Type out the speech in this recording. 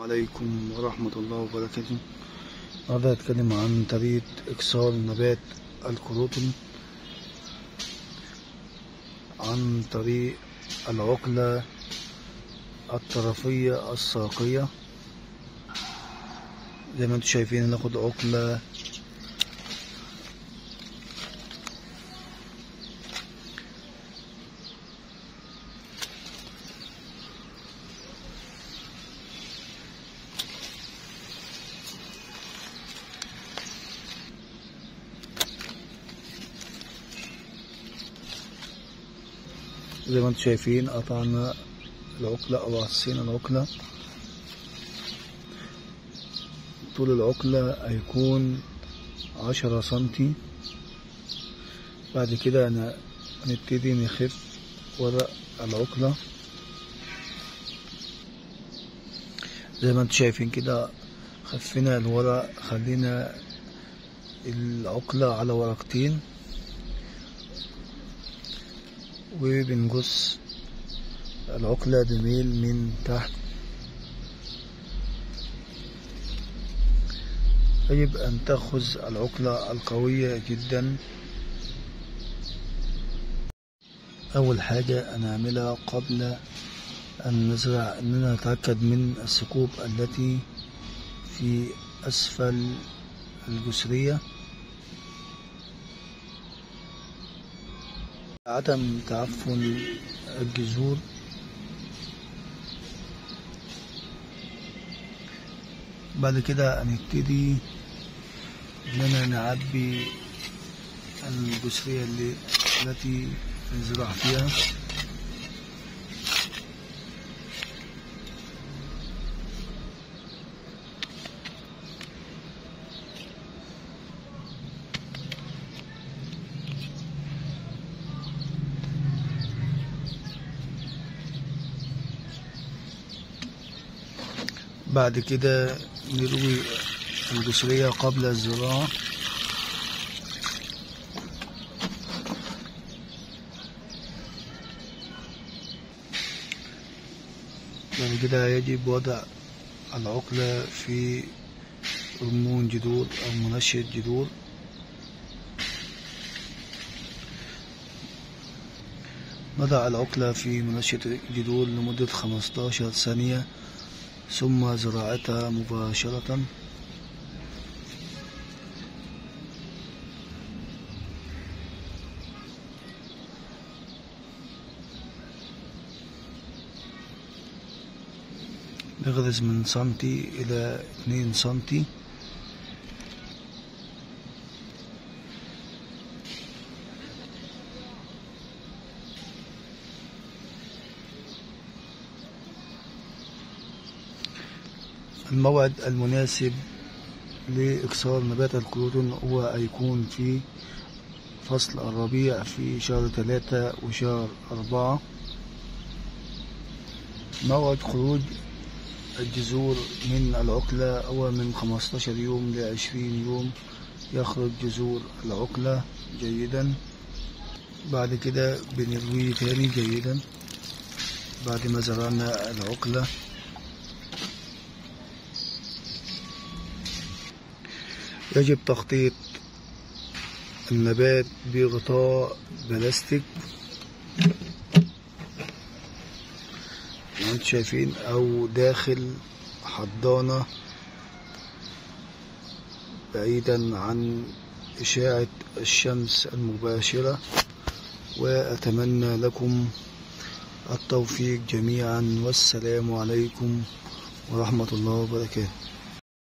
عليكم ورحمة الله وبركاته. النهارده هتكلم عن طريقة إكسار نبات الكروتون عن طريق العقلة الطرفية الساقية. زي ما أنتم شايفين هناخد عقلة زي ما أنتم شايفين قطعنا العقلة أو عصينا العقلة. طول العقلة هيكون عشرة سنتي. بعد كده أنا هنبتدي نخف ورق العقلة. زي ما أنتم شايفين كده خفينا الورق خلينا العقلة على ورقتين. وبنقص العقلة بميل من تحت. يجب أن تأخذ العقلة القوية جدا. أول حاجة أنا أعملها قبل أن نزرع أننا نتأكد من الثقوب التي في أسفل الجسرية. عدم تعفن الجذور. بعد كده هنبتدي إننا نعبي الجسرية اللي التي نزرع فيها. بعد كده نروي الجسرية قبل الزراعة. بعد كده يجب وضع العقلة في رمون جذور أو منشط جذور. نضع العقلة في منشط جذور لمدة 15 ثانية. ثم زراعتها مباشرة. نغرز من سنتي إلى اتنين سنتي. الموعد المناسب لإكسار نبات الكروتون هو هيكون في فصل الربيع في شهر ثلاثة وشهر أربعة. موعد خروج الجذور من العقلة هو من 15 يوم لعشرين يوم. يخرج جذور العقلة جيدا. بعد كده بنرويه تاني جيدا بعد ما زرعنا العقلة. يجب تغطية النبات بغطاء بلاستيك. أنتم شايفين أو داخل حضانة بعيدا عن إشاعة الشمس المباشرة وأتمنى لكم التوفيق جميعا والسلام عليكم ورحمة الله وبركاته.